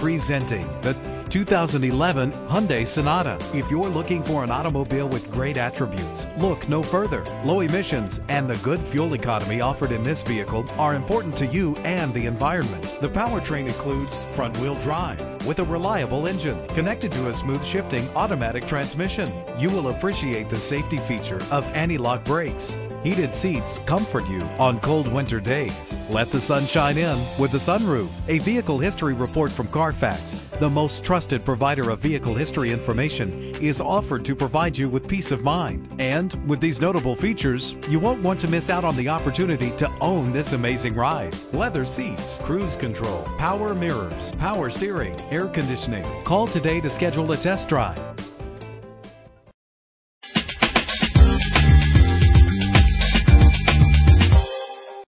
Presenting the 2011 Hyundai Sonata. If you're looking for an automobile with great attributes, look no further. Low emissions and the good fuel economy offered in this vehicle are important to you and the environment. The powertrain includes front-wheel drive with a reliable engine connected to a smooth shifting automatic transmission. You will appreciate the safety feature of anti-lock brakes. Heated seats comfort you on cold winter days. Let the sun shine in with the sunroof. A vehicle history report from Carfax, the most trusted provider of vehicle history information, is offered to provide you with peace of mind. And with these notable features, you won't want to miss out on the opportunity to own this amazing ride. Leather seats, cruise control, power mirrors, power steering, air conditioning. Call today to schedule a test drive.